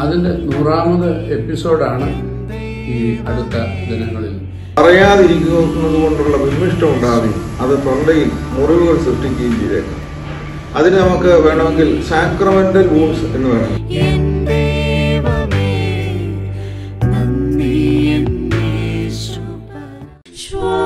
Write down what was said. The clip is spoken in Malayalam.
അതിന്റെ നൂറാമത് എപ്പിസോഡാണ് ഈ അടുത്ത ദിനങ്ങളിൽ. അറിയാതിരിക്കുന്നത് കൊണ്ടുള്ള വിമിഷ്ടം ഉണ്ടാവുകയും അത് തൊണ്ടയിൽ മുറിവുകൾ സൃഷ്ടിക്കുകയും ചെയ്തേക്കാം. അതിന് നമുക്ക് വേണമെങ്കിൽ സാക്രമെന്റൽ വൂൺസ് എന്ന് വേണം Sure.